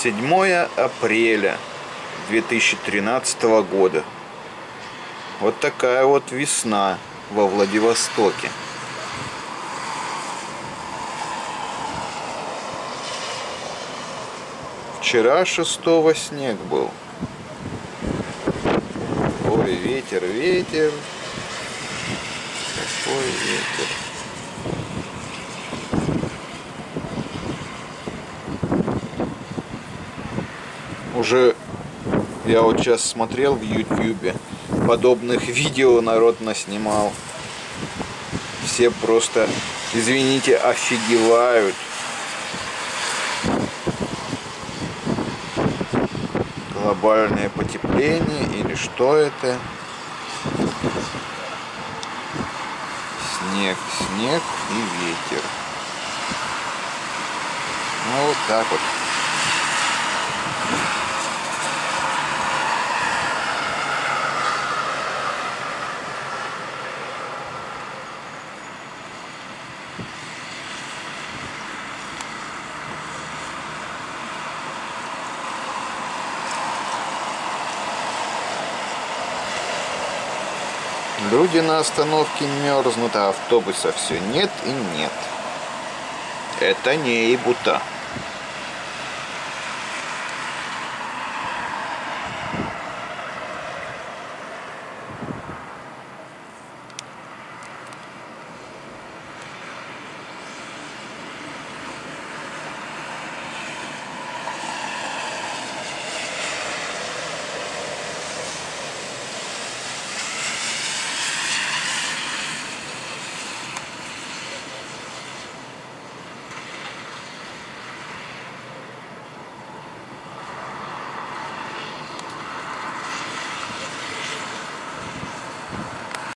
7 апреля 2013 года. Вот такая вот весна во Владивостоке. Вчера шестого снег был. Ой, ветер, ветер. Какой ветер. Уже я вот сейчас смотрел в ютюбе, подобных видео народ наснимал. Все просто, извините, офигевают. Глобальное потепление или что это? Снег, снег и ветер. Ну вот так вот. Люди на остановке мерзнут, а автобуса все нет и нет. Это не Ибута.